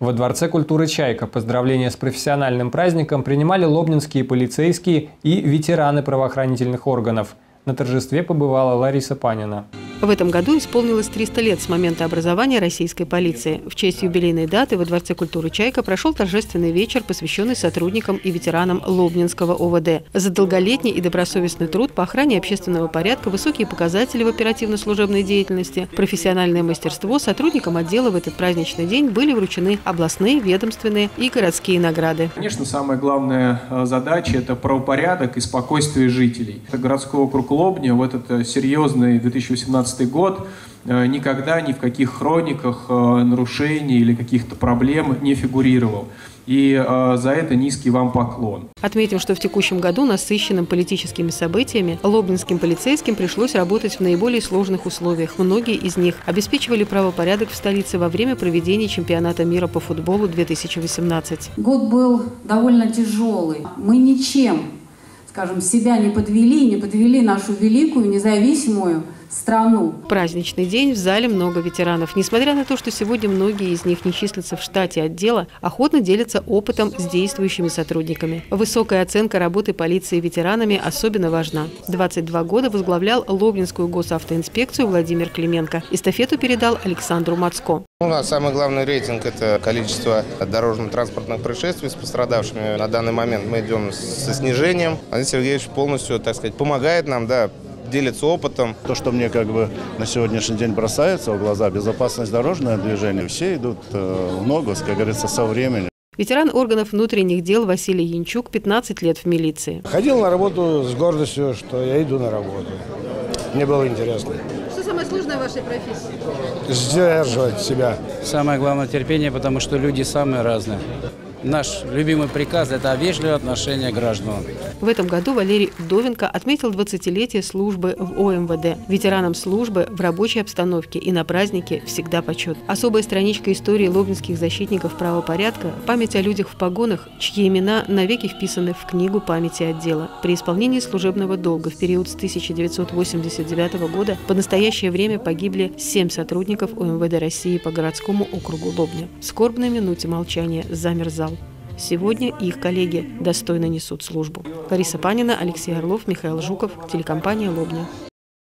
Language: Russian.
Во Дворце культуры «Чайка» поздравления с профессиональным праздником принимали лобнинские полицейские и ветераны правоохранительных органов. На торжестве побывала Лариса Панина. В этом году исполнилось 300 лет с момента образования российской полиции. В честь юбилейной даты во Дворце культуры «Чайка» прошел торжественный вечер, посвященный сотрудникам и ветеранам Лобнинского ОВД. За долголетний и добросовестный труд по охране общественного порядка, высокие показатели в оперативно-служебной деятельности, профессиональное мастерство сотрудникам отдела в этот праздничный день были вручены областные, ведомственные и городские награды. Конечно, самая главная э, задача – это правопорядок и спокойствие жителей. Это городской округ Лобня в этот э, серьезный 2018 2017 год э, никогда ни в каких хрониках э, нарушений или каких-то проблем не фигурировал. И э, за это низкий вам поклон. Отметим, что в текущем году, насыщенным политическими событиями, лобнинским полицейским пришлось работать в наиболее сложных условиях. Многие из них обеспечивали правопорядок в столице во время проведения чемпионата мира по футболу 2018. Год был довольно тяжелый. Мы ничем, скажем, себя не подвели, не подвели нашу великую независимую страну. Праздничный день в зале много ветеранов. Несмотря на то, что сегодня многие из них не числятся в штате отдела, охотно делятся опытом с действующими сотрудниками. Высокая оценка работы полиции ветеранами особенно важна. 22 года возглавлял Лобнинскую госавтоинспекцию Владимир Клименко. Эстафету передал Александру Мацко. У нас самый главный рейтинг – это количество дорожно-транспортных происшествий с пострадавшими. На данный момент мы идем со снижением. Андрей Сергеевич полностью, так сказать, помогает нам, да, делится опытом. То, что мне как бы на сегодняшний день бросается в глаза, безопасность дорожного движения, все идут э, в ногу, как говорится, со временем. Ветеран органов внутренних дел Василий Янчук 15 лет в милиции. Ходил на работу с гордостью, что я иду на работу. Мне было интересно. Что самое сложное в вашей профессии? Сдерживать себя. Самое главное терпение, потому что люди самые разные. Наш любимый приказ – это вежливое отношение к гражданам. В этом году Валерий Вдовенко отметил 20-летие службы в ОМВД. Ветеранам службы в рабочей обстановке и на празднике всегда почет. Особая страничка истории лобнинских защитников правопорядка – память о людях в погонах, чьи имена навеки вписаны в книгу памяти отдела. При исполнении служебного долга в период с 1989 года по настоящее время погибли семь сотрудников ОМВД России по городскому округу Лобня. В скорбной минуте молчания замер зал. Сегодня их коллеги достойно несут службу. Лариса Панина, Алексей Орлов, Михаил Жуков, телекомпания «Лобня».